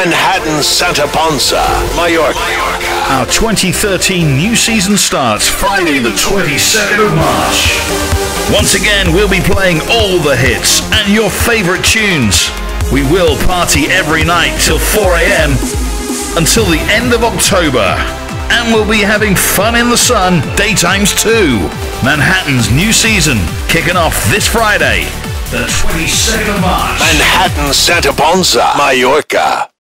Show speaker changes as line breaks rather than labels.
Manhattan, Santa Ponsa, Mallorca.
Our 2013 new season starts Friday the 22nd of March. Once again, we'll be playing all the hits and your favorite tunes. We will party every night till 4 a.m. until the end of October. And we'll be having fun in the sun daytimes too. Manhattan's new season kicking off this Friday, the 22nd of March.
Manhattan, Santa Ponsa, Mallorca.